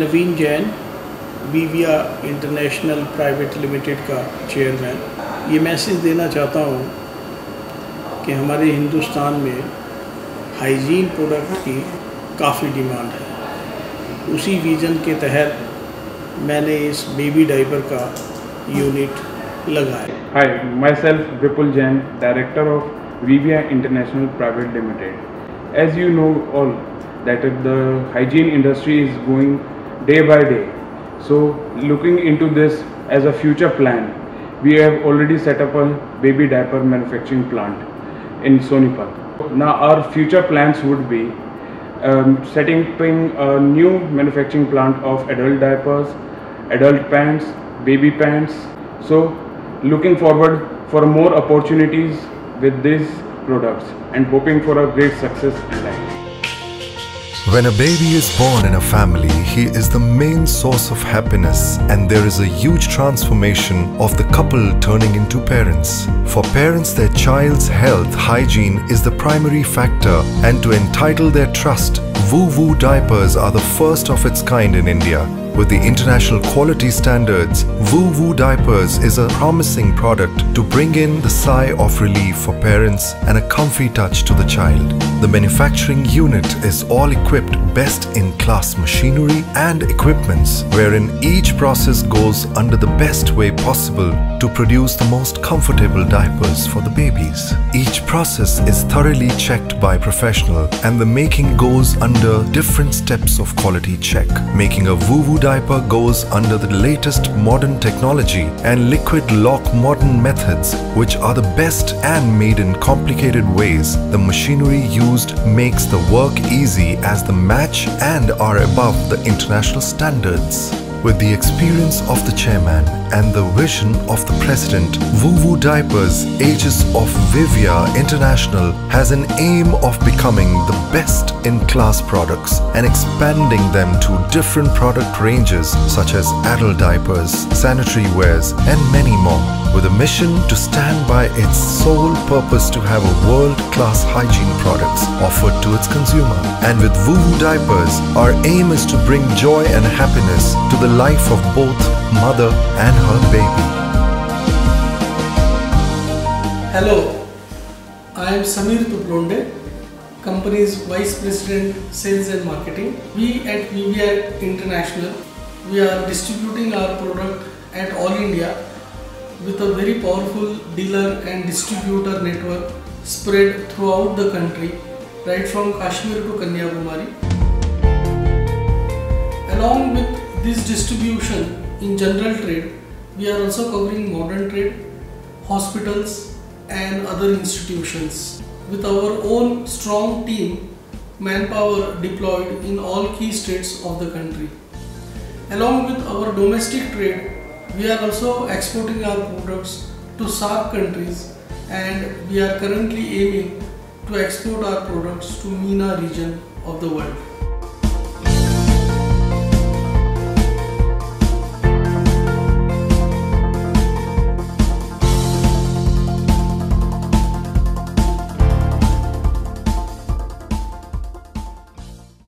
Naveen Jain Viviya international private limited का chairman. ये message देना चाहता हूँ कि हमारे हिंदुस्तान में हाइजीन प्रोडक्ट की काफ़ी डिमांड है। उसी विजन के तहत मैंने इस बेबी डाइपर का यूनिट लगाया। Hi my self Vipul Jain director of Viviya international private limited as you know all that the hygiene industry is going day by day. So looking into this as a future plan, we have already set up a baby diaper manufacturing plant in Sonipat. Now our future plans would be um, setting up a new manufacturing plant of adult diapers, adult pants, baby pants. So looking forward for more opportunities with these products and hoping for a great success in life. When a baby is born in a family, he is the main source of happiness, and there is a huge transformation of the couple turning into parents. For parents, their child's health, hygiene is the primary factor, and to entitle their trust, Woo Woo diapers are the first of its kind in India. With the international quality standards, Woo Woo Diapers is a promising product to bring in the sigh of relief for parents and a comfy touch to the child. The manufacturing unit is all equipped best in class machinery and equipments, wherein each process goes under the best way possible to produce the most comfortable diapers for the babies. Each process is thoroughly checked by professional and the making goes under different steps of quality check. Making a Woo Woo diaper goes under the latest modern technology and liquid lock modern methods which are the best and made in complicated ways. The machinery used makes the work easy as the match and are above the international standards. With the experience of the chairman and the vision of the president, Woo Diapers Aegis of Vivia International has an aim of becoming the best in class products and expanding them to different product ranges such as adult diapers, sanitary wares, and many more. With a mission to stand by its sole purpose to have a world-class hygiene products offered to its consumer. And with Woo Woo Diapers, our aim is to bring joy and happiness to the life of both mother and her baby. Hello, I am Samir Tuplonde, company's Vice President Sales and Marketing. We at Vivia International, we are distributing our product at all India with a very powerful dealer and distributor network spread throughout the country, right from Kashmir to Kanyakumari. Along with this distribution in general trade, we are also covering modern trade, hospitals, and other institutions. With our own strong team, manpower deployed in all key states of the country. Along with our domestic trade, we are also exporting our products to SAARC countries and we are currently aiming to export our products to MENA region of the world.